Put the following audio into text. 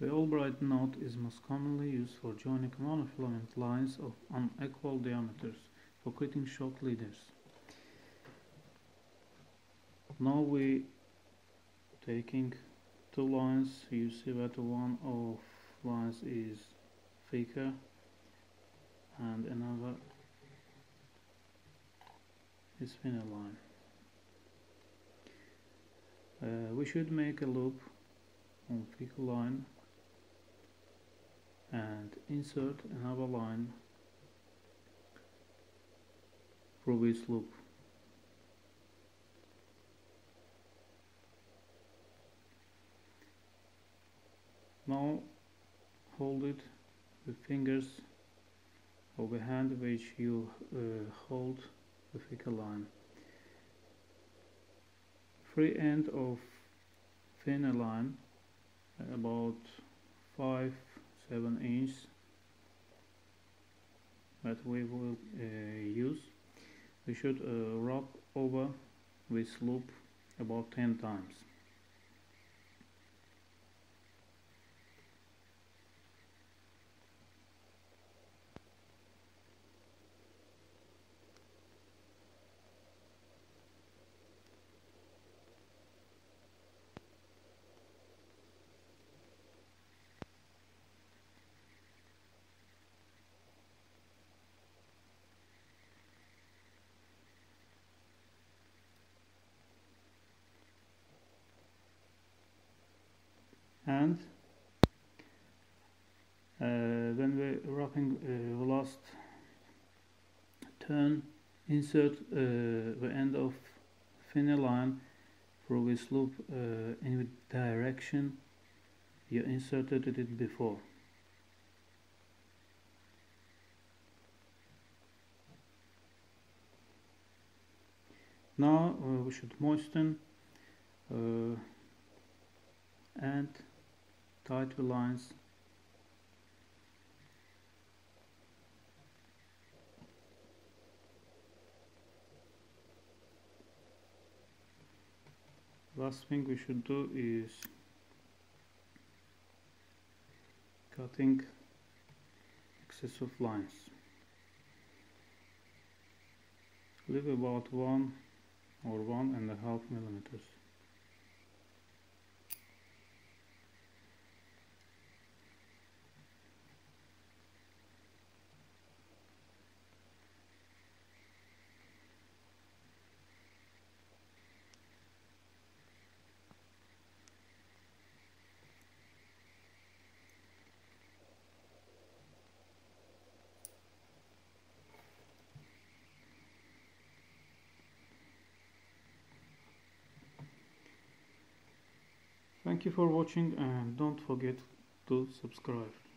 The Albright knot is most commonly used for joining monofilament lines of unequal diameters for cutting shock leaders. Now we taking two lines you see that one of lines is thicker and another is thinner line. Uh, we should make a loop on thicker line and insert another line through this loop. Now hold it with fingers of the hand which you uh, hold the thicker line. Free end of thinner line about 5 7 inch that we will uh, use. We should uh, rub over this loop about 10 times and uh, when we're wrapping uh, the last turn. Insert uh, the end of thinner line through this loop uh, in the direction you inserted it before. Now uh, we should moisten uh, and tight the lines last thing we should do is cutting excessive lines. Leave about one or one and a half millimeters Thank you for watching and don't forget to subscribe.